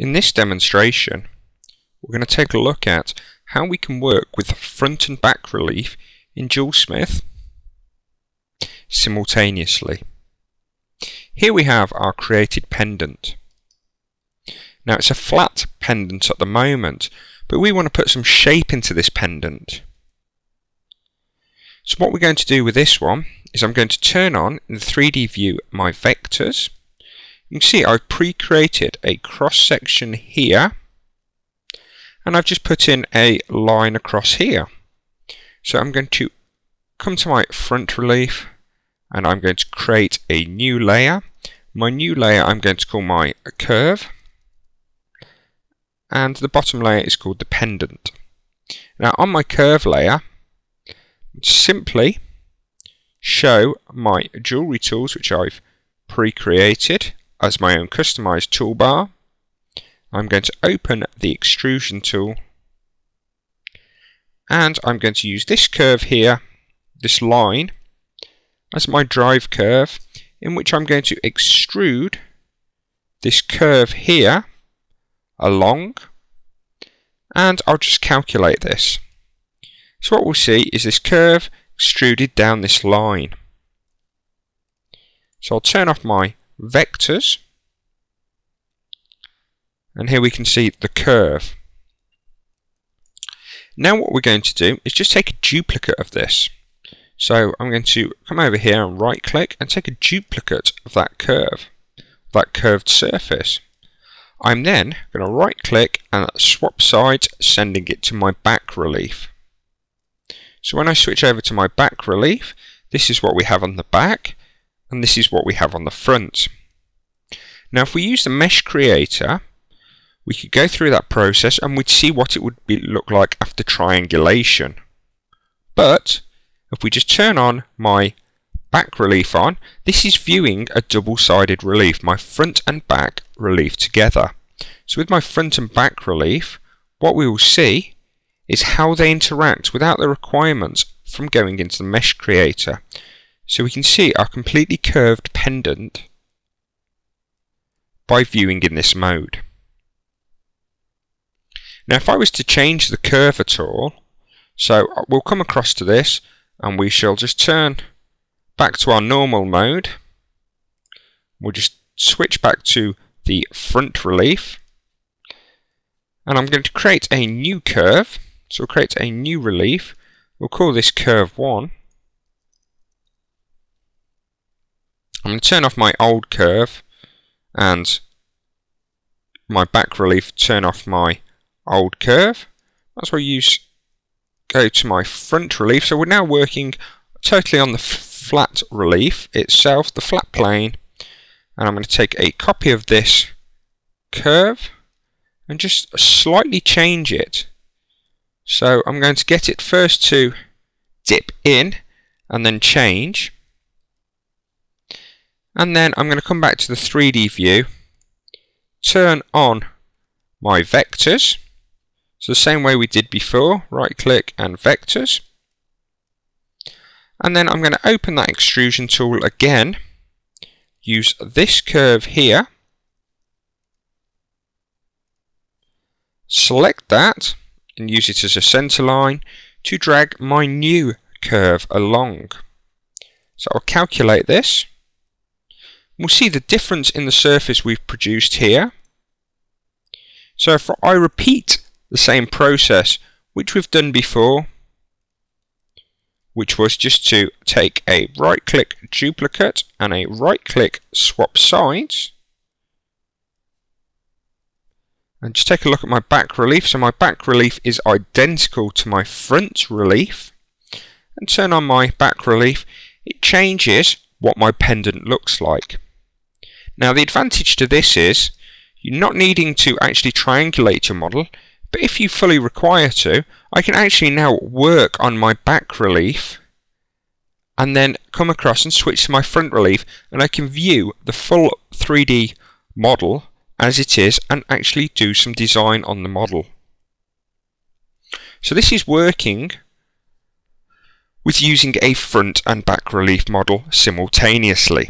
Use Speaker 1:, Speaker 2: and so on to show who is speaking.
Speaker 1: In this demonstration, we're going to take a look at how we can work with front and back relief in JewelSmith simultaneously. Here we have our created pendant. Now it's a flat pendant at the moment, but we want to put some shape into this pendant. So what we're going to do with this one is I'm going to turn on in the 3D view my vectors. You can see I've pre-created a cross section here and I've just put in a line across here. So I'm going to come to my front relief and I'm going to create a new layer. My new layer I'm going to call my curve and the bottom layer is called the pendant. Now on my curve layer simply show my jewelry tools which I've pre-created as my own customized toolbar. I'm going to open the extrusion tool and I'm going to use this curve here, this line, as my drive curve in which I'm going to extrude this curve here along and I'll just calculate this. So what we'll see is this curve extruded down this line. So I'll turn off my vectors and here we can see the curve. Now what we're going to do is just take a duplicate of this. So I'm going to come over here and right click and take a duplicate of that curve, that curved surface. I'm then going to right click and swap sides sending it to my back relief. So when I switch over to my back relief, this is what we have on the back, and this is what we have on the front. Now if we use the mesh creator, we could go through that process and we'd see what it would be, look like after triangulation. But if we just turn on my back relief on, this is viewing a double-sided relief, my front and back relief together. So with my front and back relief, what we will see is how they interact without the requirements from going into the mesh creator. So we can see our completely curved pendant by viewing in this mode. Now if I was to change the curve at all, so uh, we'll come across to this and we shall just turn back to our normal mode. We'll just switch back to the front relief and I'm going to create a new curve so we'll create a new relief. We'll call this curve 1. I'm going to turn off my old curve and my back relief, turn off my old curve. That's where you go to my front relief. So we're now working totally on the flat relief itself, the flat plane. And I'm going to take a copy of this curve and just slightly change it so I'm going to get it first to dip in and then change. And then I'm going to come back to the 3D view, turn on my vectors. So the same way we did before, right click and vectors. And then I'm going to open that extrusion tool again, use this curve here, select that, and use it as a center line to drag my new curve along. So I'll calculate this. We'll see the difference in the surface we've produced here. So if I repeat the same process which we've done before, which was just to take a right click duplicate and a right click swap sides, and just take a look at my back relief. So my back relief is identical to my front relief. And turn on my back relief. It changes what my pendant looks like. Now the advantage to this is you're not needing to actually triangulate your model. But if you fully require to, I can actually now work on my back relief and then come across and switch to my front relief and I can view the full 3D model as it is and actually do some design on the model. So this is working with using a front and back relief model simultaneously.